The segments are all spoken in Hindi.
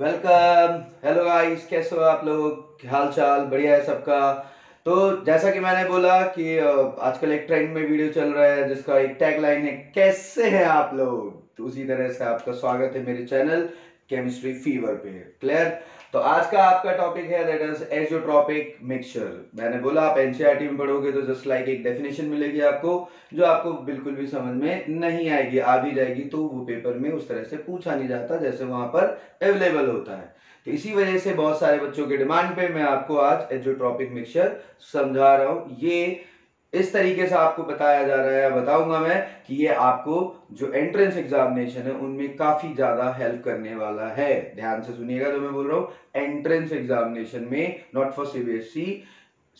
वेलकम हेलो गाइस कैसे हो आप लोग? हाल चाल बढ़िया है सबका? तो जैसा कि मैंने बोला कि आजकल एक ट्रेंड में वीडियो चल रहा है, जिसका एक टैगलाइन है, कैसे हैं आप लोग? तो उसी तरह से आपका स्वागत है मेरे चैनल केमिस्ट्री फीवर पे। क्लियर तो आज का आपका टॉपिक है दैट इज़ एजोट्रॉपिक मिक्सचर मैंने बोला, आप एनसीईआरटी में पढ़ोगे तो जस्ट लाइक एक डेफिनेशन मिलेगी आपको, जो आपको बिल्कुल भी समझ में नहीं आएगी, आ भी जाएगी तो वो पेपर में उस तरह से पूछा नहीं जाता, जैसे वहाँ पर अवेलेबल होता है। तो इसी वजह से बहुत सारे बच्चों के डिमांड पे मैं आपको आज एजोट्रॉपिक मिक्सचर समझा रहा हूँ। ये इस तरीके से आपको बताया जा रहा है बताऊँगा मैं कि ये आपको जो एंट्रेंस एग्जामिनेशन है, उनमें काफ़ी ज़्यादा हेल्प करने वाला है। ध्यान से सुनिएगा जो मैं बोल रहा हूँ एंट्रेंस एग्जामिनेशन में नॉट फॉर सीबीएसई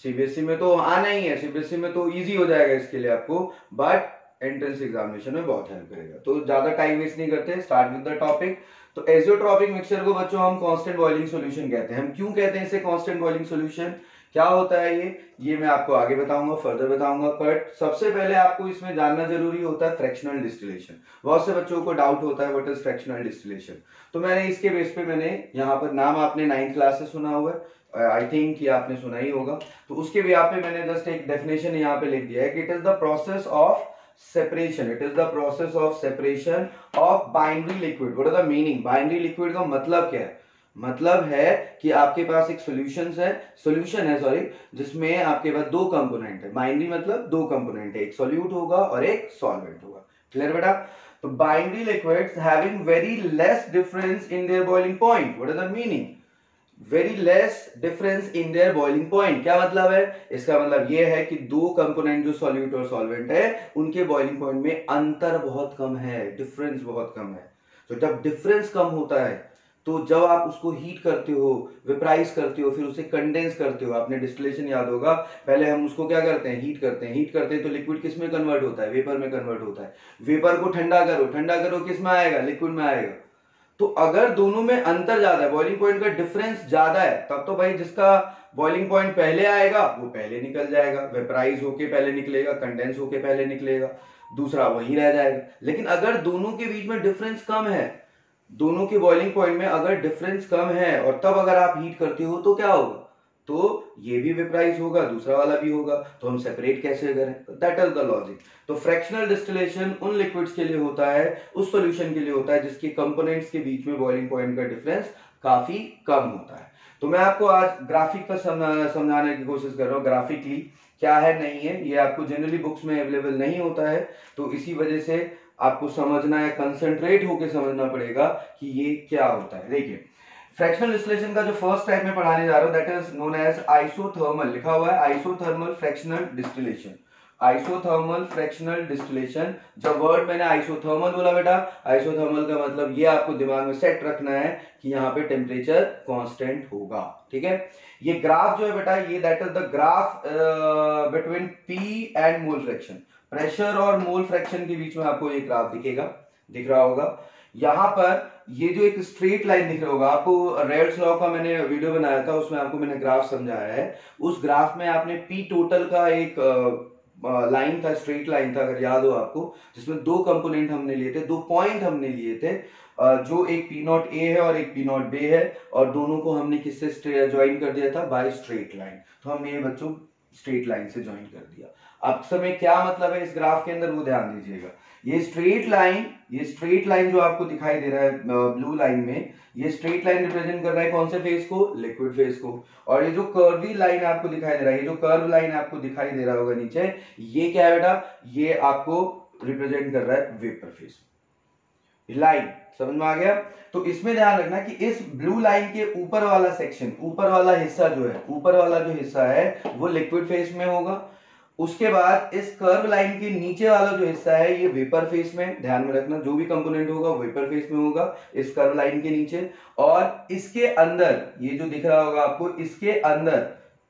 सीबीएसई में तो आना ही है सीबीएसई में तो इजी हो जाएगा इसके लिए आपको बट एंट्रेंस एग्जामिनेशन में बहुत हेल्प करेगा। तो ज़्यादा टाइम वेस्ट नहीं करते स्टार्ट विद द टॉपिक तो एजियोट्रॉपिक मिक्सचर को बच्चों, हम कांस्टेंट बॉइलिंग सॉल्यूशन कहते हैं। हम क्यों कहते हैं इसे कांस्टेंट बॉइलिंग सॉल्यूशन क्या होता है ये? ये मैं आपको आगे बताऊँगा फर्दर बताऊँगा बट सबसे पहले आपको इसमें जानना ज़रूरी होता है फ्रैक्शनल डिस्टिलेशन बहुत से बच्चों को डाउट होता है वट इज़ फ्रैक्शनल डिस्टिलेशन तो मैंने इसके बेस पे मैंने यहाँ पर नाम आपने नाइन्थ क्लास से सुना हुआ है आई थिंक ये आपने सुना ही होगा। तो उसके भी पे मैंने जस्ट एक डेफिनेशन यहाँ पे लिख दिया है कि it is the process of separation it is the process of separation of binary liquid what is the meaning binary liquid का मतलब क्या है? मतलब है कि आपके पास एक सॉल्यूशन है। सोल्यूशन है सॉरी जिसमें आपके पास दो कंपोनेंट है। बाइंड्री मतलब दो कंपोनेंट है। एक सॉल्यूट होगा और एक सॉल्वेंट होगा। क्लियर बेटा? तो binary liquids having very less difference in their boiling point what is the meaning very less difference in their boiling point क्या मतलब है? इसका मतलब यह है कि दो कंपोनेंट जो सॉल्यूट और सॉल्वेंट है, उनके बॉइलिंग पॉइंट में अंतर बहुत कम है। डिफरेंस बहुत कम है। तो जब डिफरेंस कम होता है तो जब आप उसको हीट करते हो वेपराइज करते हो, फिर उसे कंडेंस करते हो, आपने डिस्टिलेशन याद होगा, पहले हम उसको क्या करते हैं हीट करते हैं हीट करते हैं तो लिक्विड किसमें कन्वर्ट होता है? वेपर में कन्वर्ट होता है। वेपर को ठंडा करो ठंडा करो, किसमें आएगा? लिक्विड में आएगा। तो अगर दोनों में अंतर ज़्यादा है बॉइलिंग पॉइंट का डिफरेंस ज़्यादा है, तब तो भाई जिसका बॉइलिंग पॉइंट पहले आएगा, वो पहले निकल जाएगा। वेपराइज होके पहले निकलेगा कंडेंस होके पहले निकलेगा, दूसरा वही रह जाएगा। लेकिन अगर दोनों के बीच में डिफरेंस कम है दोनों के बॉइलिंग पॉइंट में अगर डिफरेंस कम है और तब अगर आप हीट करते हो तो क्या होगा? तो ये भी वेपराइज होगा, दूसरा वाला भी होगा। तो हम सेपरेट कैसे करें? दैट इज़ द लॉजिक तो फ्रैक्शनल डिस्टिलेशन उन लिक्विड्स के लिए होता है, उस सॉल्यूशन के लिए होता है जिसके कंपोनेंट्स के बीच में बॉइलिंग पॉइंट का डिफरेंस काफ़ी कम होता है। तो मैं आपको आज ग्राफिक का समझाने की कोशिश कर रहा हूँ ग्राफिकली क्या है? नहीं है। ये आपको जनरली बुक्स में अवेलेबल नहीं होता है। तो इसी वजह से आपको समझना है कंसेंट्रेट होकर समझना पड़ेगा कि ये क्या होता है। देखिए फ्रैक्शनल डिस्टिलेशन का जो फ़र्स्ट टाइप में पढ़ाने जा रहा हूँ that is known as isothermal लिखा हुआ है isothermal fractional distillation isothermal fractional distillation जब वर्ड मैंने आइसोथर्मल बोला बेटा आइसोथर्मल का मतलब ये आपको दिमाग में सेट रखना है कि यहाँ पे टेम्परेचर कांस्टेंट होगा, ठीक है? ये ग्राफ जो है बेटा, ये that is the graph between P and mole fraction pressure और मोल फ्रैक्शन के बीच में आपको ये ग्राफ दिखेगा, दिख रहा होगा। यहाँ पर ये जो एक स्ट्रेट लाइन दिख रहा होगा, आपको रेड्स लॉ का मैंने वीडियो बनाया था, उसमें आपको मैंने ग्राफ समझाया है। उस ग्राफ में आपने पी टोटल का एक लाइन था, स्ट्रेट लाइन था, अगर याद हो आपको, जिसमें दो कंपोनेंट हमने लिए थे, दो पॉइंट हमने लिए थे जो एक पी नॉट ए है और एक पी नॉट बे है, और दोनों को हमने किससे ज्वाइन कर दिया था? बाय स्ट्रेट लाइन तो हमने ये बच्चों स्ट्रेट लाइन से ज्वाइन कर दिया। अब समय क्या मतलब है? इस ग्राफ के अंदर वो ध्यान दीजिएगा। ये स्ट्रेट लाइन ये स्ट्रेट लाइन जो आपको दिखाई दे रहा है ब्लू लाइन में, ये स्ट्रेट लाइन रिप्रेजेंट कर रहा है कौन से फेस को? लिक्विड फेस को। और ये जो कर्वी लाइन आपको दिखाई दे रहा है, ये जो कर्व लाइन आपको दिखाई दे रहा होगा नीचे, ये क्या है बेटा? ये आपको रिप्रेजेंट कर रहा है वेपर फेस लाइन समझ में आ गया? तो इसमें ध्यान रखना कि इस ब्लू लाइन के ऊपर वाला सेक्शन ऊपर वाला हिस्सा जो है, ऊपर वाला जो हिस्सा है, वो लिक्विड फेस में होगा। उसके बाद इस कर्व लाइन के नीचे वाला जो हिस्सा है, ये वेपर फेस में, ध्यान में रखना, जो भी कंपोनेंट होगा वेपर फेस में होगा, इस कर्व लाइन के नीचे। और इसके अंदर, ये जो दिख रहा होगा आपको, इसके अंदर,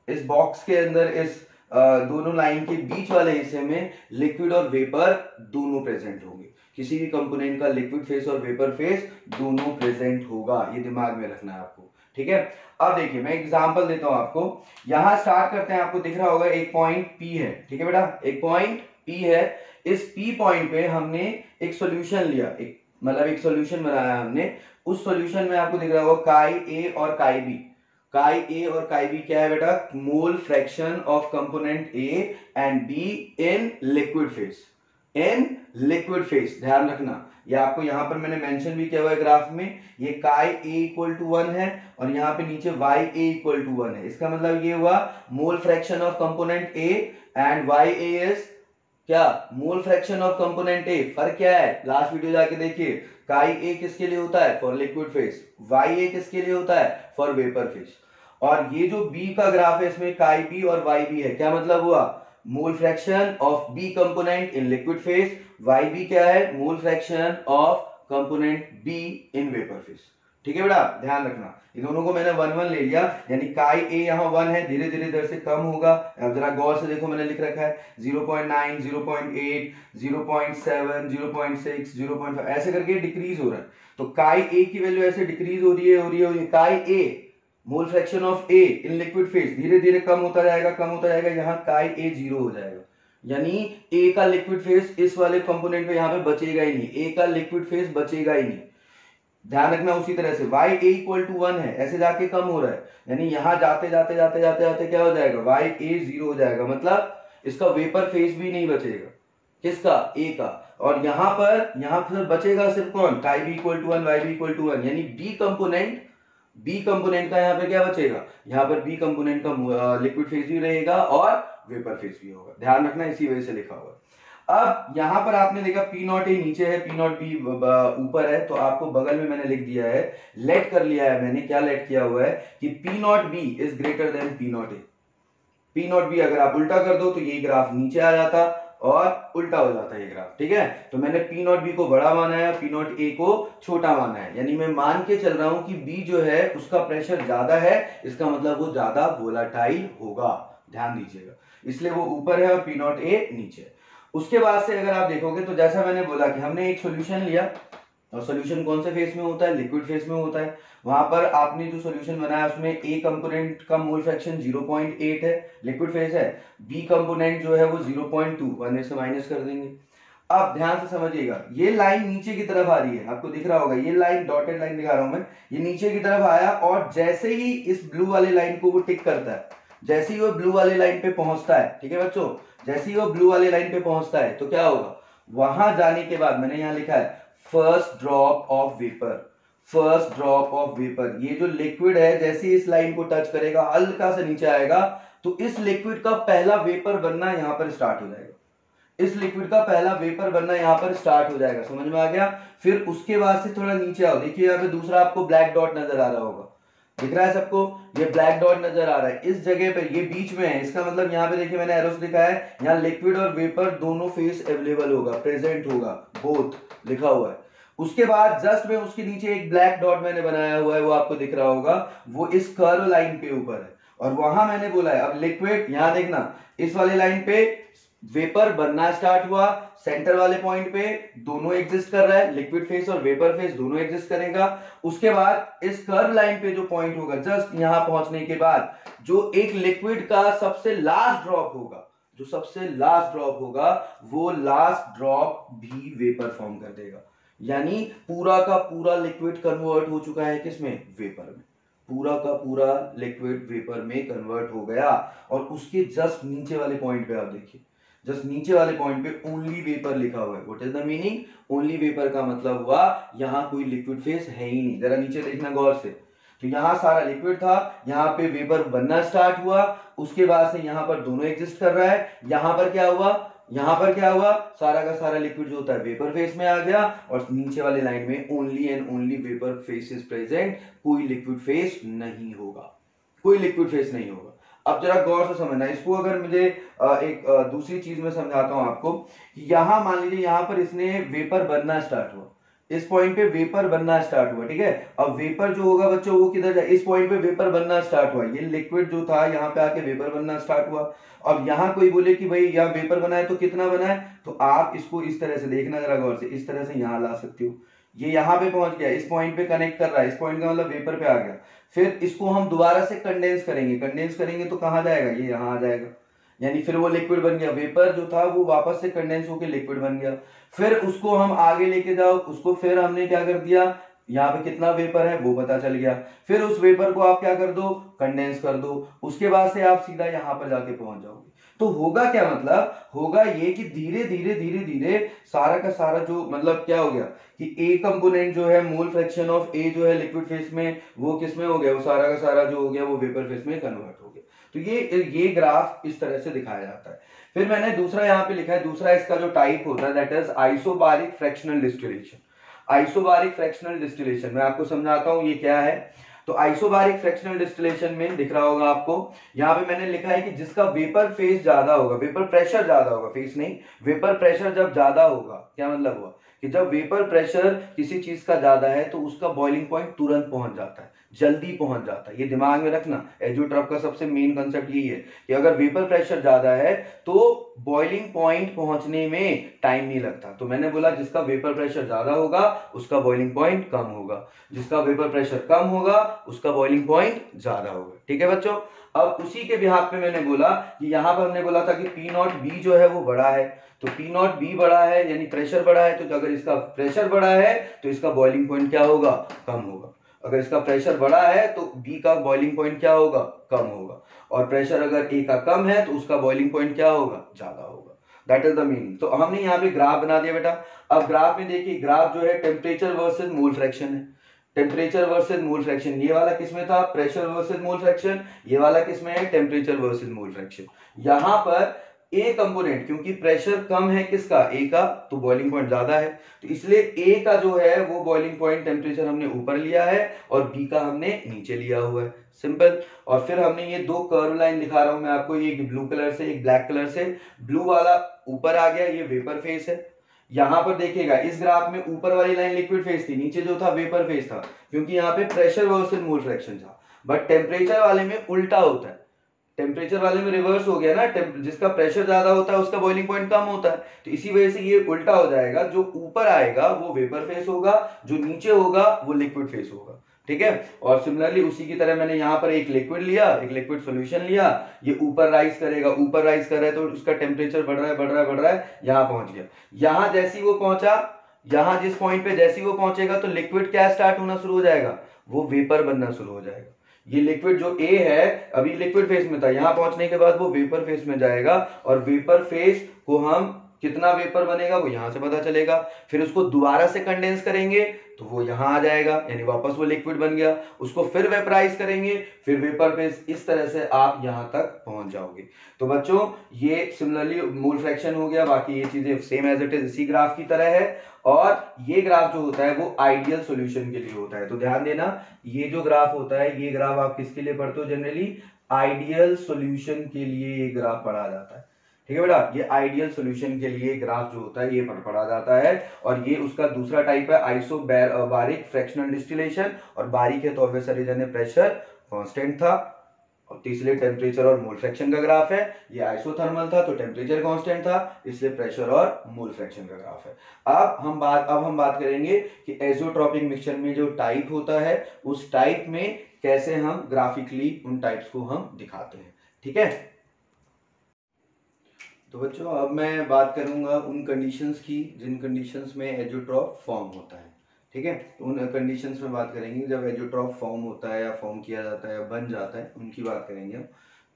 इस बॉक्स के अंदर, इस दोनों लाइन के बीच वाले हिस्से में लिक्विड और वेपर दोनों प्रेजेंट होंगे। किसी भी कंपोनेंट का लिक्विड फेस और वेपर फेस दोनों प्रेजेंट होगा, ये दिमाग में रखना है आपको। ठीक है? अब देखिए, मैं एग्जांपल देता हूँ आपको। यहाँ स्टार्ट करते हैं, आपको दिख रहा होगा एक पॉइंट पी है। ठीक है बेटा? एक पॉइंट पी है। इस पी पॉइंट पे हमने एक सॉल्यूशन लिया। एक मतलब एक सॉल्यूशन बनाया हमने। उस सॉल्यूशन में आपको दिख रहा होगा काई ए और काई बी काई ए और काई बी क्या है बेटा? Mole fraction of component A and B in liquid phase in liquid phase ध्यान रखना। ये आपको यहाँ पर मैंने मेंशन भी किया हुआ है ग्राफ में, ये काई ए इक्वल टू वन है और यहाँ पे नीचे Y A equal to one है। इसका मतलब ये हुआ mole fraction of component A and Y A is क्या? Mole fraction of component A फ़र्क क्या है? लास्ट वीडियो जाके देखिए। काई ए किसके लिए होता है? For liquid phase Y A किसके लिए होता है? फॉर वेपर फेस और ये जो बी का ग्राफ है, इसमें काई बी और वाई बी है। क्या मतलब हुआ? Mole fraction of B component in liquid phase Y B क्या है? Mole fraction of component B in vapour phase. ठीक है बेटा? ध्यान रखना। इन दोनों को मैंने वन वन ले लिया यानी काई ए यहाँ वन है धीरे धीरे इधर से कम होगा। अब जरा गौर से देखो मैंने लिख रखा है। 0.9 0.8 0.7 0.6 0.5 ऐसे करके डिक्रीज हो रहा है। तो काई ए की वैल्यू ऐसे डिक्रीज हो रही है, हो रही है। Chi A mole fraction of A in liquid phase धीरे धीरे कम होता जाएगा, कम होता जाएगा, यहाँ काई ए ज़ीरो हो जाएगा। यानी ए का लिक्विड फेस इस वाले कंपोनेंट पे यहाँ पे बचेगा ही नहीं। ए का लिक्विड फेस बचेगा ही नहीं। ध्यान रखना उसी तरह से। Y a equal to one है। ऐसे जाके कम हो रहा है। यानी यहाँ जाते जाते जाते जाते जाते क्या हो जाएगा? Y a ज़ीरो हो जाएगा। मतलब इसका वेपर फेस भी नहीं बचेगा। किसका? A का। और यहाँ पर यहाँ पर बचेगा सिर्फ़ कौन? Chi B equal to one Y B equal to one यानी b कंपोनेंट b कंपोनेंट का यहाँ पे क्या बचेगा? यहाँ पर b कंपोनेंट का लिक्विड फेस भी रहेगा और वेपर फेस भी होगा। ध्यान रखना इसी वजह से लिखा हुआ अब यहाँ पर आपने देखा पी नॉट ए नीचे है पी नॉट बी ऊपर है तो आपको बगल में मैंने लिख दिया है लेट कर लिया है मैंने। क्या लेट किया हुआ है कि P naught B is greater than P naught A P naught B अगर आप उल्टा कर दो तो ये ग्राफ नीचे आ जाता। और उल्टा हो जाता है ये ग्राफ ठीक है? तो मैंने पी नॉट बी को बड़ा माना है पी नॉट ए को छोटा माना है। यानी मैं मान के चल रहा हूँ कि बी जो है, उसका प्रेशर ज़्यादा है, इसका मतलब वो ज़्यादा वोलाटाइल होगा। ध्यान दीजिएगा। इसलिए वो ऊपर है और पी नॉट ए नीचे उसके बाद से अगर आप देखोगे तो जैसा मैंने बोला कि हमने एक सोल्यूशन लिया। और सोल्यूशन कौन से फेस में होता है? लिक्विड फेस में होता है। वहाँ पर आपने जो सोल्यूशन बनाया, उसमें ए कंपोनेंट का मोल फ्रैक्शन 0.8 है। लिक्विड फेस है। बी कंपोनेंट जो है वो 0.2 वन से माइनस कर देंगे। अब ध्यान से समझिएगा, ये लाइन नीचे की तरफ़ आ रही है। आपको दिख रहा होगा, ये लाइन डॉटेड लाइन दिखा रहा हूँ मैं। ये नीचे की तरफ़ आया और जैसे ही इस ब्लू वाले लाइन को वो टिक करता है, जैसे ही वो ब्लू वाले लाइन पे पहुँचता है, ठीक है बच्चों? जैसे ही वो ब्लू वाले लाइन पे पहुँचता है तो क्या होगा? वहाँ जाने के बाद, मैंने यहाँ लिखा है first drop of vapour first drop of vapour ये जो लिक्विड है, जैसे इस लाइन को टच करेगा, हल्का से नीचे आएगा तो इस लिक्विड का पहला वेपर बनना यहाँ पर स्टार्ट हो जाएगा। इस लिक्विड का पहला वेपर बनना यहाँ पर स्टार्ट हो जाएगा। समझ में आ गया? फिर उसके बाद से थोड़ा नीचे आओ। देखिए, यहाँ पे दूसरा आपको ब्लैक डॉट नज़र आ रहा होगा। दिख रहा है सबको? ये ब्लैक डॉट नज़र आ रहा है। इस जगह पर ये बीच में है। इसका मतलब यहाँ पे देखिए मैंने एरोस लिखा है। यहाँ लिक्विड और वेपर दोनों फेस अवेलेबल होगा प्रेजेंट होगा बोथ लिखा हुआ है। उसके बाद जस्ट में उसके नीचे एक ब्लैक डॉट मैंने बनाया हुआ है, वो आपको दिख रहा होगा। वो इस कर्व लाइन पे ऊपर है। और वहाँ मैंने बोला है, अब लिक्विड यहाँ देखना, इस वाले लाइन पे वेपर बनना स्टार्ट हुआ, सेंटर वाले पॉइंट पे दोनों एग्जिस्ट कर रहा है लिक्विड फेस और वेपर फेस दोनों एग्जिस्ट करेगा। उसके बाद इस कर्व लाइन पे जो पॉइंट होगा जस्ट यहाँ पहुँचने के बाद, जो एक लिक्विड का सबसे लास्ट ड्रॉप होगा, जो सबसे लास्ट ड्रॉप होगा, वो लास्ट ड्रॉप भी वेपर फॉर्म कर देगा। यानी पूरा का पूरा लिक्विड कन्वर्ट हो चुका है किसमें? वेपर में। पूरा का पूरा लिक्विड वेपर में कन्वर्ट हो गया। और उसके जस्ट नीचे वाले पॉइंट पे आप देखिए। जस्ट नीचे वाले पॉइंट पे ओनली वेपर लिखा हुआ है। What is the meaning only vapour का मतलब हुआ, यहाँ कोई लिक्विड फेस है ही नहीं। जरा नीचे देखना गौर से। तो यहाँ सारा लिक्विड था, यहाँ पे वेपर बनना स्टार्ट हुआ, उसके बाद से यहाँ पर दोनों एग्जिस्ट कर रहा है। यहाँ पर क्या हुआ? यहाँ पर क्या हुआ? सारा का सारा लिक्विड जो होता है वेपर फेस में आ गया और नीचे वाले लाइन में only and only vapour phase is present कोई लिक्विड फेस नहीं होगा। कोई लिक्विड फेस नहीं होगा। अब जरा गौर से समझना, इसको अगर मुझे एक दूसरी चीज़ में समझाता हूँ आपको यहाँ मान लीजिए यहाँ पर इसने वेपर बनना स्टार्ट हुआ। इस पॉइंट पे वेपर बनना स्टार्ट हुआ, ठीक है? अब वेपर जो होगा बच्चों, वो किधर जाए इस पॉइंट पे वेपर बनना स्टार्ट हुआ। ये लिक्विड जो था, यहाँ पे आके वेपर बनना स्टार्ट हुआ। अब यहाँ कोई बोले कि भाई यहाँ वेपर बनाए तो कितना बनाए? तो आप इसको इस तरह से देखना जरा गौर से, इस तरह से यहाँ ला सकते हो। ये यहाँ पे पहुँच गया, इस पॉइंट पे कनेक्ट कर रहा है, इस पॉइंट का मतलब वेपर पे आ गया। फिर इसको हम दोबारा से कंडेंस करेंगे कंडेंस करेंगे तो कहाँ जाएगा? ये यहाँ आ जाएगा। यानी फिर वो लिक्विड बन गया। वेपर जो था वो वापस से कंडेंस होकर लिक्विड बन गया। फिर उसको हम आगे लेके जाओ, उसको फिर हमने क्या कर दिया? यहाँ पे कितना वेपर है वो पता चल गया। फिर उस वेपर को आप क्या कर दो? कंडेंस कर दो। उसके बाद से आप सीधा यहाँ पर जाके पहुँच जाओगे। तो होगा क्या मतलब? होगा ये कि धीरे धीरे धीरे धीरे सारा का सारा जो मतलब क्या हो गया? कि ए कंपोनेंट जो है मोल फ्रैक्शन ऑफ़ ए जो है लिक्विड फेस में, वो किसमें हो गया? वो सारा का सारा जो हो गया, वो वेपर फेस में कन्वर्ट हो गया। तो ये ये ग्राफ इस तरह से दिखाया जाता है। फिर मैंने दूसरा यहाँ पे लिखा है, दूसरा इसका जो टाइप होता है that is isobaric fractional distillation isobaric fractional distillation मैं आपको समझाता हूँ, ये क्या है? तो आइसोबारिक फ्रैक्शनल डिस्टिलेशन में दिख रहा होगा आपको। यहाँ पे मैंने लिखा है कि जिसका वेपर फेस ज़्यादा होगा वेपर प्रेशर ज़्यादा होगा फेस नहीं वेपर प्रेशर जब ज़्यादा होगा, क्या मतलब हुआ? कि जब वेपर प्रेशर किसी चीज़ का ज़्यादा है तो उसका बॉइलिंग पॉइंट तुरंत पहुँच जाता है। जल्दी पहुँच जाता है। ये दिमाग में रखना एजोट्रप का सबसे मेन कंसेप्ट यही है कि अगर वेपर प्रेशर ज़्यादा है तो बॉइलिंग पॉइंट पहुँचने में टाइम नहीं लगता। तो मैंने बोला, जिसका वेपर प्रेशर ज़्यादा होगा, उसका बॉइलिंग पॉइंट कम होगा। जिसका वेपर प्रेशर कम होगा, उसका बॉइलिंग पॉइंट ज़्यादा होगा। ठीक है बच्चों? अब उसी के बिहार पे मैंने बोला कि यहाँ पर हमने बोला था कि पी नॉट बी जो है, वो बड़ा है। तो पी नॉट बी बड़ा है, यानी प्रेशर बड़ा है। तो अगर इसका प्रेशर बड़ा है तो इसका बॉइलिंग पॉइंट क्या होगा? कम होगा। अगर इसका प्रेशर बड़ा है तो बी का बॉइलिंग पॉइंट क्या होगा? कम होगा। और प्रेशर अगर ए का कम है तो उसका बॉइलिंग पॉइंट क्या होगा? ज़्यादा होगा। दैट इज़ द मीनिंग तो हमने यहाँ पे ग्राफ बना दिया बेटा। अब ग्राफ में देखिए ग्राफ जो है टेम्परेचर वर्सेज मोल फ्रैक्शन है। टेम्परेचर वर्सेज मोल फ्रैक्शन ये वाला किसमें था? प्रेशर वर्सेज मोल फ्रैक्शन ये वाला किसमें है? टेम्परेचर वर्सेज मोल फ्रैक्शन यहाँ पर ए कंपोनेंट क्योंकि प्रेशर कम है किसका? ए का तो बॉइलिंग पॉइंट ज़्यादा है। तो इसलिए ए का जो है, वो बॉइलिंग पॉइंट टेम्परेचर हमने ऊपर लिया है और बी का हमने नीचे लिया हुआ है। सिंपल और फिर हमने ये दो कर्व लाइन दिखा रहा हूँ मैं आपको, एक ब्लू कलर से, एक ब्लैक कलर से। ब्लू वाला ऊपर आ गया, ये वेपर फेस है। यहाँ पर देखिएगा, इस ग्राफ में ऊपर वाली लाइन लिक्विड फेस थी, नीचे जो था वेपर फेस था। क्योंकि यहाँ पे प्रेशर वर्सेस मोल फ्रैक्शन था। बट टेम्परेचर वाले में उल्टा होता है। टेम्परेचर वाले में रिवर्स हो गया ना जिसका प्रेशर ज़्यादा होता है, उसका बॉइलिंग पॉइंट कम होता है। तो इसी वजह से ये उल्टा हो जाएगा, जो ऊपर आएगा, वो वेपर फेस होगा, जो नीचे होगा, वो लिक्विड फेस होगा। ठीक है? और सिमिलरली उसी की तरह मैंने यहाँ पर एक लिक्विड लिया, एक लिक्विड सोल्यूशन लिया, ये ऊपर राइज करेगा, ऊपर राइज कर रहा है तो उसका टेम्परेचर बढ़ रहा है, बढ़ रहा है, बढ़ रहा है, यहाँ पहुँच गया। यहाँ जैसी वो पहुँचा, यहाँ जिस पॉइंट पे जैसी वो पहुंचेगा तो लिक्विड क्या स्टार्ट होना शुरू हो जाएगा? वो वेपर बनना शुरू हो जाएगा। ये लिक्विड जो ए है, अभी लिक्विड फेस में था, यहाँ पहुँचने के बाद वो वेपर फेस में जाएगा और वेपर फेस को हम कितना वेपर बनेगा वो यहाँ से पता चलेगा। फिर उसको दोबारा से कंडेंस करेंगे तो वो यहाँ आ जाएगा, यानी वापस वो लिक्विड बन गया। उसको फिर वेपराइज करेंगे, फिर वेपर फेस इस तरह से आप यहाँ तक पहुँच जाओगे। तो बच्चों, ये सिमिलरली मूल फ्रैक्शन हो गया, बाकी ये चीज़ें सेम एज इट इज़ इसी ग्राफ की तरह है। और ये ग्राफ जो होता है, वो आइडियल सॉल्यूशन के लिए होता है। तो ध्यान देना, ये जो ग्राफ होता है, ये ग्राफ आप किसके लिए पढ़ते हो जनरली आइडियल सॉल्यूशन के लिए ये ग्राफ पढ़ा जाता है। ठीक है बेटा? ये आइडियल सॉल्यूशन के लिए ग्राफ जो होता है, ये पढ़ जाता है और ये उसका दूसरा टाइप है आइसो बारिक फ्रैक्शनल डिस्टिलेशन और बारीक है तो ऑब्वियस रीजन है प्रेशर कांस्टेंट था और तीसरे टेम्परेचर और मोल फ्रैक्शन का ग्राफ है। ये आइसोथर्मल था तो टेम्परेचर कांस्टेंट था, इसलिए प्रेशर और मोल फ्रैक्शन का ग्राफ है। अब हम बात, अब हम बात करेंगे कि एजोट्रॉपिक मिक्सचर में जो टाइप होता है, उस टाइप में कैसे हम ग्राफिकली उन टाइप्स को हम दिखाते हैं। ठीक है? तो बच्चों, अब मैं बात करूँगा उन कंडीशंस की जिन कंडीशंस में एजोट्रॉप फॉर्म होता है, ठीक है? तो उन कंडीशंस में बात करेंगे, जब एजोट्रॉप फॉर्म होता है या फॉर्म किया जाता है या बन जाता है, उनकी बात करेंगे हम।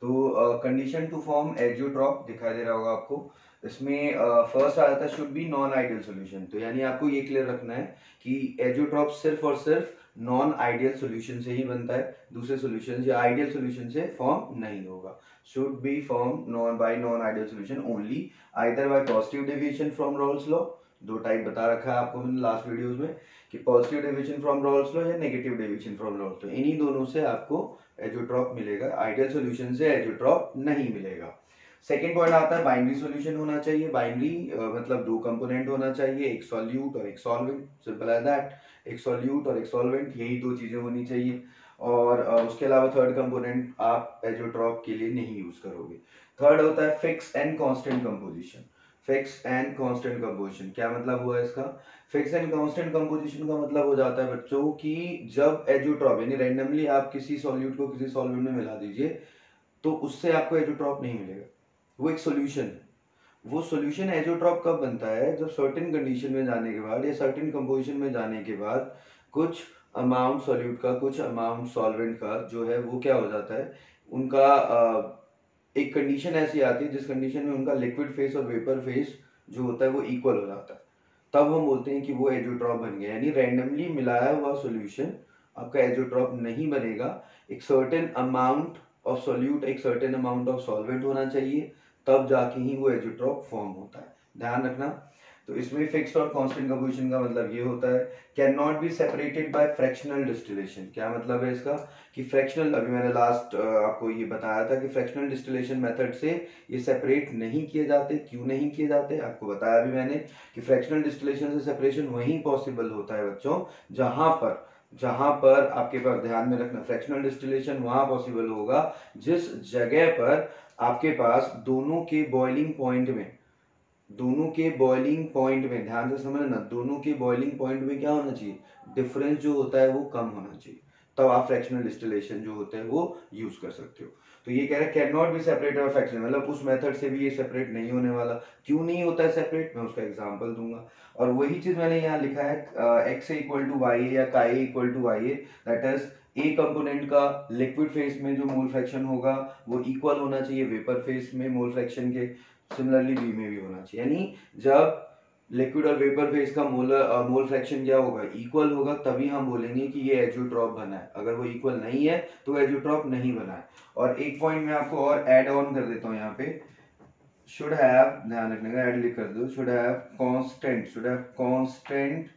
तो कंडीशन टू फॉर्म एजोट्रॉप दिखाई दे रहा होगा आपको। इसमें फ़र्स्ट आ जाता है should be non ideal solution तो यानी आपको ये क्लियर रखना है कि एजोट्रॉप सिर्फ़ और सिर्फ़ नॉन आइडियल सोल्यूशन से ही बनता है, दूसरे सोल्यूशन या आइडियल सोल्यूशन से फॉर्म नहीं होगा। Should be form non by non ideal solution only either by positive deviation from Raoult's law दो टाइप बता रखा है आपको मैंने लास्ट वीडियोस में, कि positive deviation from Raoult's law या negative deviation from Raoult's law इन्हीं दोनों से आपको एजोट्रॉप मिलेगा। आइडियल सोल्यूशन से एजोट्रॉप नहीं मिलेगा। सेकेंड पॉइंट आता है बाइनरी सॉल्यूशन होना चाहिए। बाइनरी मतलब दो कंपोनेंट होना चाहिए, एक सॉल्यूट और एक सॉल्वेंट सिंपल एज दैट एक सॉल्यूट और एक सॉल्वेंट यही दो चीज़ें होनी चाहिए। और उसके अलावा थर्ड कंपोनेंट आप एजोट्रॉप के लिए नहीं यूज़ करोगे। थर्ड होता है fix and constant composition fix and constant composition क्या मतलब हुआ इसका? फिक्स एंड कांस्टेंट कंपोजिशन का मतलब हो जाता है बच्चों की जब एजोट्रॉप यानी रैंडमली आप किसी सॉल्यूट को किसी सॉल्वेंट में मिला दीजिए तो उससे आपको एजोट्रॉप नहीं मिलेगा। वो एक सोल्यूशन है वो सोल्यूशन एजोट्रॉप कब बनता है? जब सर्टेन कंडीशन में जाने के बाद या सर्टेन कंपोजिशन में जाने के बाद कुछ अमाउंट सॉल्यूट का, कुछ अमाउंट सॉल्वेंट का जो है वो क्या हो जाता है? उनका एक कंडीशन ऐसी आती है जिस कंडीशन में उनका लिक्विड फेस और वेपर फेस जो होता है वो इक्वल हो जाता है। तब हम बोलते हैं कि वो एजोट्रॉप बन गया। यानी रैंडमली मिलाया हुआ सोल्यूशन आपका एजोट्रॉप नहीं बनेगा। एक सर्टेन अमाउंट ऑफ़ सोल्यूट एक सर्टेन अमाउंट ऑफ़ सॉल्वेंट होना चाहिए। तब जाके ही वो एजोट्रॉप फॉर्म होता है। ध्यान रखना। तो इसमें फिक्स्ड और कांस्टेंट कंपोजिशन का मतलब ये होता है can not be separated by fractional distillation क्या मतलब है इसका? कि फ्रैक्शनल अभी मैंने लास्ट आपको ये बताया था कि फ्रैक्शनल डिस्टिलेशन मेथड से ये सेपरेट नहीं किए जाते। क्यों नहीं किए जाते? आपको बताया अभी मैंने कि फ्रैक्शनल डिस्टिलेशन से सेपरेशन वहीं पॉसिबल होता है बच्चों, जहाँ पर जहाँ पर आपके पास ध्यान में रखना फ्रैक्शनल डिस्टिलेशन वहाँ पॉसिबल होगा, जिस जगह पर आपके पास दोनों के बॉइलिंग पॉइंट में, दोनों के बॉइलिंग पॉइंट में, ध्यान से समझना, दोनों के बॉइलिंग पॉइंट में क्या होना चाहिए? डिफरेंस जो होता है वो कम होना चाहिए। तब आप फ्रैक्शनल डिस्टिलेशन जो होते हैं वो यूज़ कर सकते हो। तो ये कह रहे हैं कैन नॉट बी सेपरेट और फ्रैक्शन मतलब उस मेथड से भी ये सेपरेट नहीं होने वाला। क्यों नहीं होता है सेपरेट मैं उसका एग्जांपल दूँगा। और वही चीज़ मैंने यहाँ लिखा है एक्स इक्वल टू वाई या का equal to Y that is A component का लिक्विड फेस में जो मोल फ्रैक्शन होगा, वो इक्वल होना चाहिए वेपर फेस में मोल फ्रैक्शन के। सिमिलरली बी में भी होना चाहिए। यानी जब लिक्विड और वेपर फ़ेज़ का मोल मोल फ्रैक्शन क्या होगा? इक्वल होगा, तभी हम बोलेंगे कि ये एजोट्रॉप बना है। अगर वो इक्वल नहीं है तो एजोट्रॉप नहीं बना है। और एक पॉइंट मैं आपको और ऐड ऑन कर देता हूँ यहाँ पे। शुड हैव ध्यान रखने का ऐड लिख कर दो। Should have constant should have constant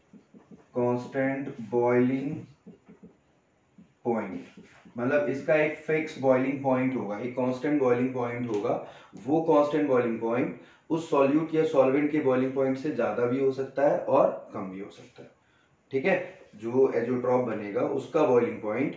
constant boiling point मतलब इसका एक फिक्स बॉइलिंग पॉइंट होगा, एक कांस्टेंट बॉइलिंग पॉइंट होगा। वो कांस्टेंट बॉइलिंग पॉइंट उस सॉल्यूट या सॉल्वेंट के बॉइलिंग पॉइंट से ज़्यादा भी हो सकता है और कम भी हो सकता है। ठीक है? जो एजोट्रॉप बनेगा, उसका बॉइलिंग पॉइंट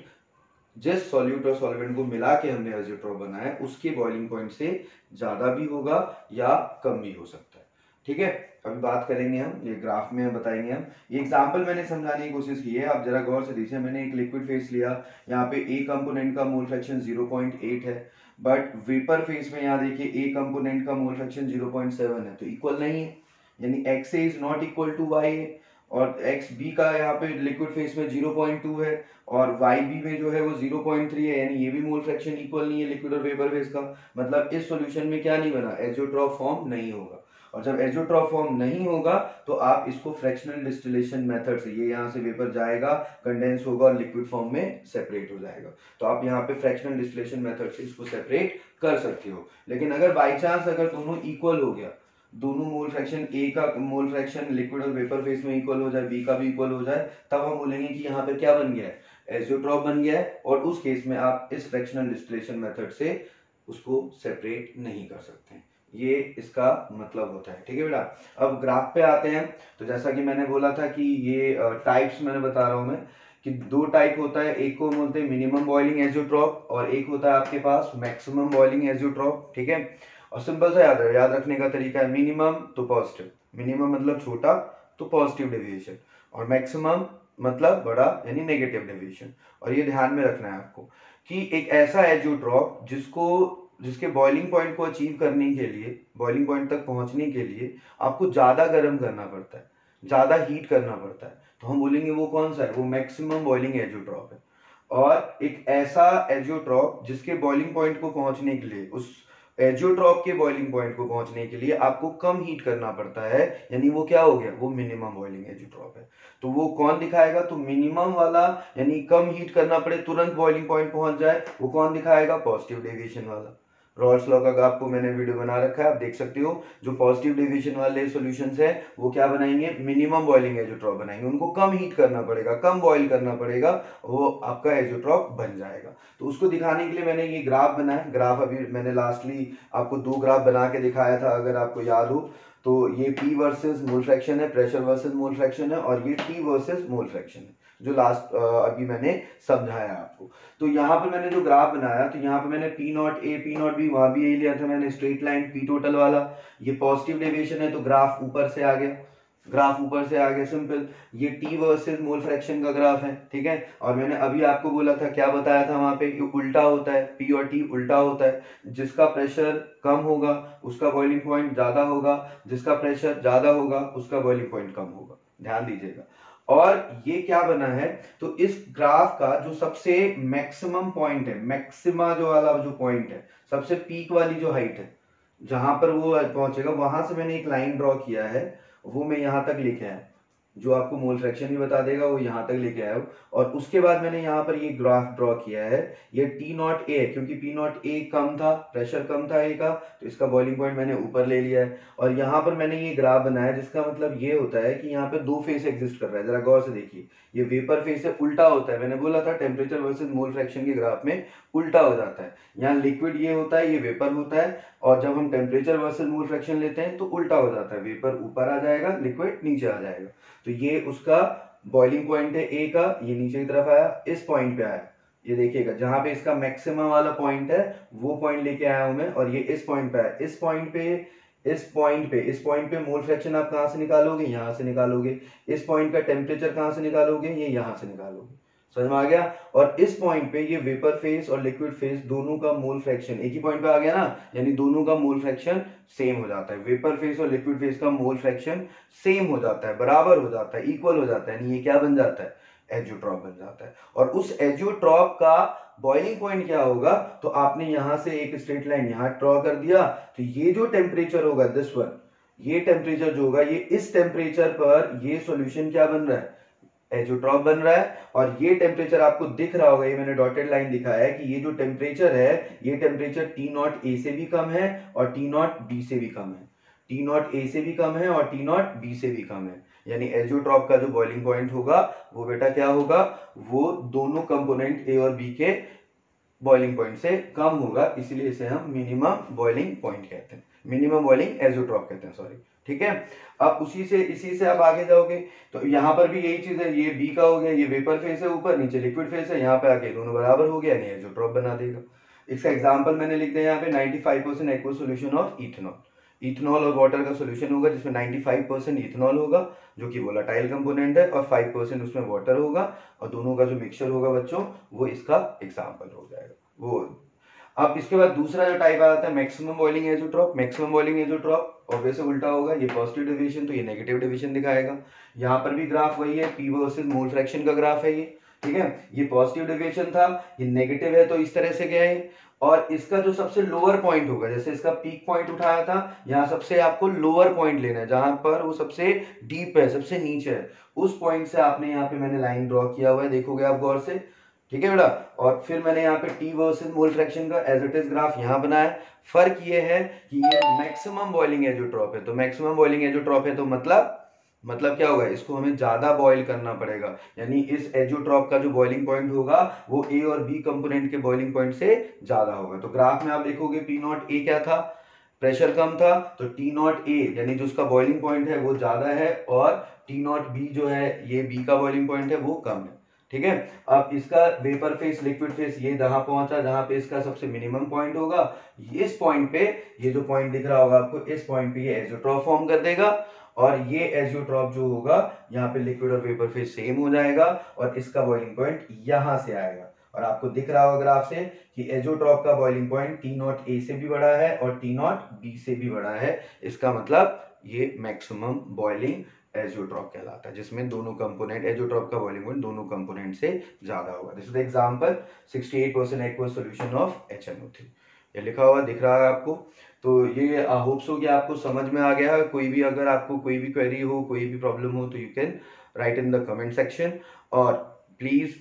जिस सॉल्यूट और सॉल्वेंट को मिला के हमने एजोट्रॉप बनाया उसके बॉइलिंग पॉइंट से ज़्यादा भी होगा या कम भी हो सकता है। ठीक है? अभी बात करेंगे हम, ये ग्राफ में बताएँगे हम। ये एग्जांपल मैंने समझाने की कोशिश की है। आप जरा गौर से दीजिए मैंने एक लिक्विड फेस लिया। यहाँ पे ए कंपोनेंट का मोल फ्रैक्शन 0.8 है। बट वेपर फ़ेज़ में यहाँ देखिए ए कंपोनेंट का मोल फ्रैक्शन 0.7 है तो इक्वल नहीं है। यानी X A is not equal to Y A और एक्स बी का यहाँ पे लिक्विड फ़ेज़ में 0.2 है और वाई बी में जो है वो 0.3 है। यानी ये भी मोल फ्रैक्शन इक्वल नहीं है लिक्विड और वेपर फ़ेज़ का। मतलब इस सॉल्यूशन में क्या नहीं बना एजोट्रॉप फॉर्म नहीं होगा। और जब एजोट्रॉप फॉर्म नहीं होगा तो आप इसको फ्रैक्शनल डिस्टिलेशन मेथड से, ये यहाँ से वेपर जाएगा, कंडेंस होगा और लिक्विड फॉर्म में सेपरेट हो जाएगा। तो आप यहाँ पे फ्रैक्शनल डिस्टिलेशन मेथड से इसको सेपरेट कर सकते हो। लेकिन अगर बाई चांस अगर दोनों इक्वल हो गया, दोनों मोल फ्रैक्शन, ए का मोल फ्रैक्शन लिक्विड और वेपर फेस में इक्वल हो जाए, बी का भी इक्वल हो जाए, तब हम बोलेंगे कि यहाँ पे क्या बन गया है? एजियोट्रॉप बन गया है और उस केस में आप इस फ्रैक्शनल डिस्टिलेशन मेथड से उसको सेपरेट नहीं कर सकते। ये इसका मतलब होता है। ठीक है बेटा? अब ग्राफ पे आते हैं। तो जैसा कि मैंने बोला था कि ये टाइप्स मैंने बता रहा हूँ मैं, कि दो टाइप होता है, एक को बोलते हैं मिनिमम बॉइलिंग एजियोट्रॉप और एक होता है आपके पास मैक्सिमम बॉइलिंग एजियोट्रॉप ठीक है? और सिंपल सा याद है याद रखने का तरीका है मिनिमम तो पॉजिटिव मिनिमम मतलब छोटा तो पॉजिटिव डेविएशन और मैक्सिमम मतलब बड़ा यानी नेगेटिव डेविएशन और ये ध्यान में रखना है आपको कि एक ऐसा एजियोट्रॉप जिसको जिसके बॉइलिंग पॉइंट को अचीव करने के लिए बॉइलिंग पॉइंट तक पहुँचने के लिए आपको ज़्यादा गर्म करना पड़ता है, ज़्यादा हीट करना पड़ता है। तो हम बोलेंगे वो कौन सा है? वो मैक्सिमम बॉइलिंग एजियोट्रॉप है। और एक ऐसा एजियोट्रॉप जिसके बॉइलिंग पॉइंट को पहुँचने के लिए, उस एजियोट्रॉप के बॉइलिंग पॉइंट को पहुँचने के लिए आपको कम हीट करना पड़ता है। यानी वो क्या हो गया? वो मिनिमम बॉइलिंग एजियोट्रॉप है। तो वो कौन दिखाएगा? तो मिनिमम वाला, यानी कम हीट करना पड़े, तुरंत बॉइलिंग पॉइंट पहुँच जाए, वो कौन दिखाएगा? पॉजिटिव डेविएशन वाला। रॉल्स लॉ का आपको मैंने वीडियो बना रखा है, आप देख सकते हो। जो पॉजिटिव डिविजन वाले सॉल्यूशंस है, वो क्या बनाएँगे? मिनिमम बॉइलिंग एजोट्रॉप बनाएँगे। उनको कम हीट करना पड़ेगा, कम बॉइल करना पड़ेगा, वो आपका एजोट्रॉप बन जाएगा। तो उसको दिखाने के लिए मैंने ये ग्राफ बनाया। ग्राफ अभी मैंने लास्टली आपको दो ग्राफ बना के दिखाया था, अगर आपको याद हो। तो ये पी वर्सेस मोल फ्रैक्शन है प्रेशर वर्सेस मोल फ्रैक्शन है, और ये टी वर्सेस मोल फ्रैक्शन है। जो लास्ट अभी मैंने समझाया आपको। तो यहाँ पर मैंने जो ग्राफ बनाया तो यहाँ पर मैंने P nought A P nought B वहाँ भी यही लिया था मैंने स्ट्रेट लाइन पी टोटल वाला। ये पॉजिटिव डेविएशन है तो ग्राफ ऊपर से आ गया ग्राफ ऊपर से आ गया सिंपल ये टी वर्सेस मोल फ्रैक्शन का ग्राफ है, ठीक है? और मैंने अभी आपको बोला था, क्या बताया था वहाँ पे? कि उल्टा होता है पी और टी उल्टा होता है। जिसका प्रेशर कम होगा, उसका बॉइलिंग पॉइंट ज़्यादा होगा। जिसका प्रेशर ज़्यादा होगा, उसका बॉइलिंग पॉइंट कम होगा। ध्यान दीजिएगा। और ये क्या बना है? तो इस ग्राफ का जो सबसे मैक्सिमम पॉइंट है मैक्सिमा जो वाला जो पॉइंट है, सबसे पीक वाली जो हाइट है, जहाँ पर वो पहुंचेगा, वहाँ से मैंने एक लाइन ड्रॉ किया है, वो मैं यहाँ तक लिखे है। जो आपको मोल फ्रैक्शन भी बता देगा, वो यहाँ तक लेके आया हो। और उसके बाद मैंने यहाँ पर ये ग्राफ ड्रॉ किया है। ये टी नॉट ए क्योंकि पी नॉट ए कम था प्रेशर कम था ए का तो इसका बॉइलिंग पॉइंट मैंने ऊपर ले लिया है। और यहाँ पर मैंने ये ग्राफ बनाया, जिसका मतलब ये होता है कि यहाँ पे दो फेस एग्जिस्ट कर रहा है। जरा गौर से देखिए, ये वेपर फेस है उल्टा होता है। मैंने बोला था टेम्परेचर वर्सेज मोल फ्रैक्शन के ग्राफ में उल्टा हो जाता है। यहाँ लिक्विड ये होता है, ये वेपर होता है। और जब हम टेम्परेचर वर्सेज मोल फ्रैक्शन लेते हैं तो उल्टा हो जाता है वेपर ऊपर आ जाएगा लिक्विड नीचे आ जाएगा। तो ये उसका बॉइलिंग पॉइंट है ए का, ये नीचे की तरफ़ आया, इस पॉइंट पे आया। ये देखिएगा, जहाँ पे इसका मैक्सिमम वाला पॉइंट है, वो पॉइंट लेके आया हूँ मैं, और ये इस पॉइंट पे आया। इस पॉइंट पे, इस पॉइंट पे, इस पॉइंट पे मोल फ्रैक्शन आप कहाँ से निकालोगे? यहाँ से निकालोगे। इस पॉइंट का टेम्परेचर कहाँ से निकालोगे? ये यहाँ से निकालोगे। समझ में आ गया? और इस पॉइंट पे ये वेपर फेस और लिक्विड फेस दोनों का मोल फ्रैक्शन एक ही पॉइंट पे आ गया ना? यानी दोनों का मोल फ्रैक्शन सेम हो जाता है। वेपर फेस और लिक्विड फेस का मोल फ्रैक्शन सेम हो जाता है, बराबर हो जाता है इक्वल हो जाता है। ये क्या बन जाता है? एजोट्रॉप बन जाता है। और उस एजोट्रॉप का बॉइलिंग पॉइंट क्या होगा? तो आपने यहाँ से एक स्ट्रेट लाइन यहाँ ड्रॉ कर दिया। तो ये जो टेम्परेचर होगा दिस वन ये टेम्परेचर जो होगा, ये इस टेम्परेचर पर ये सॉल्यूशन क्या बन रहा है? एजोट्रॉप बन रहा है और ये टेम्परेचर आपको दिख रहा होगा, ये मैंने डॉटेड लाइन दिखाया है कि ये जो टेम्परेचर है, ये टेम्परेचर टी नॉट ए से भी कम है और टी नॉट बी से भी कम है। टी नॉट ए से भी कम है और टी नॉट बी से भी कम है। यानी एजोट्रॉप का जो बॉइलिंग पॉइंट होगा, वो बेटा क्या होगा? वो दोनों कंपोनेंट ए और बी के बॉइलिंग पॉइंट से कम होगा, इसलिए इसे हम मिनिमम बॉइलिंग पॉइंट कहते हैं। मिनिमम बॉइलिंग एजोट्रॉप कहते हैं सॉरी ठीक है? अब उसी से, इसी से आप आगे जाओगे तो यहाँ पर भी यही चीज़ है, ये बी का हो गया, ये वेपर फेस है ऊपर, नीचे लिक्विड फेस है, यहाँ पे आके दोनों बराबर हो गया नहीं जो ड्रॉप बना देगा। इसका एग्ज़ाम्पल मैंने लिख दिया यहाँ पे 95 percent aqueous solution of ethanol ethanol और वाटर का सोल्यूशन होगा, जिसमें 95 परसेंट इथेनॉल होगा, जो कि वोलाटाइल कंपोनेंट है, और 5 परसेंट उसमें वाटर होगा, और दोनों का जो मिक्सचर होगा बच्चों, वो इसका एग्ज़ाम्पल हो जाएगा। वो अब इसके बाद दूसरा जो टाइप आता है maximum boiling azeotrope maximum boiling azeotrope obviously उल्टा होगा, ये पॉजिटिव डिवीज़न तो ये नेगेटिव डिवीज़न दिखाएगा। यहाँ पर भी ग्राफ वही है पी वर्सेस मोल फ्रैक्शन का ग्राफ है ये, ठीक है? ये पॉजिटिव डिवीज़न था, ये नेगेटिव है तो इस तरह से गया है और इसका जो सबसे लोअर पॉइंट होगा, जैसे इसका पीक पॉइंट उठाया था, यहाँ सबसे आपको लोअर पॉइंट लेना है, जहाँ पर वो सबसे डीप है, सबसे नीचे है। उस पॉइंट से आपने यहाँ पे मैंने लाइन ड्रॉ किया हुआ है, देखोगे आप गौर से। ठीक है बेटा? और फिर मैंने यहाँ पे टी वर्सेस मोल फ्रैक्शन का एज इट इज़ ग्राफ यहाँ बनाया फ़र्क ये है कि ये मैक्सिमम बॉइलिंग एजोट्रॉप है। तो मैक्सिमम बॉइलिंग एजोट्रॉप है तो मतलब मतलब क्या होगा? इसको हमें ज़्यादा बॉईल करना पड़ेगा। यानी इस एजोट्रॉप का जो बॉइलिंग पॉइंट होगा, वो ए और बी कंपोनेंट के बॉइलिंग पॉइंट से ज़्यादा होगा। तो ग्राफ में आप देखोगे पी नॉट ए क्या था? प्रेशर कम था। तो टी नॉट ए यानी जो उसका बॉइलिंग पॉइंट है, वो ज़्यादा है और टी नॉट बी जो है, ये बी का बॉइलिंग पॉइंट है, वो कम है। ठीक है? अब इसका वेपर फेस लिक्विड फेस ये जहाँ पहुँचा, जहाँ पे इसका सबसे मिनिमम पॉइंट होगा, इस पॉइंट पे ये जो पॉइंट दिख रहा होगा आपको, इस पॉइंट पे ये एजोट्रॉप फॉर्म कर देगा और ये एजोट्रॉप जो होगा, यहाँ पे लिक्विड और वेपर फेस सेम हो जाएगा और इसका बॉइलिंग पॉइंट यहाँ से आएगा। और आपको दिख रहा होगा ग्राफ से कि एजोट्रॉप का boiling point T nought A से भी बड़ा है और टी नॉट बी से भी बड़ा है। इसका मतलब ये मैक्सिमम बॉइलिंग एजोट्रॉप कहलाता है, जिसमें दोनों कंपोनेंट एजोट्रॉप का वॉल्यूम दोनों कंपोनेंट से ज़्यादा होगा। This is the example 68 percent aqueous solution of HNO3 ये लिखा हुआ दिख रहा है आपको तो ये आई होप्स हो कि आपको, समझ में आ गया। है कोई भी अगर आपको कोई भी क्वेरी हो, कोई भी प्रॉब्लम हो तो you can write in the comment section और please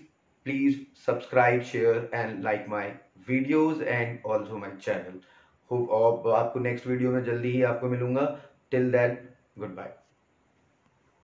please subscribe share and like my videos and also my channel hope आपको नेक्स्ट वीडियो में जल्दी ही आपको मिलूँगा। Till that good bye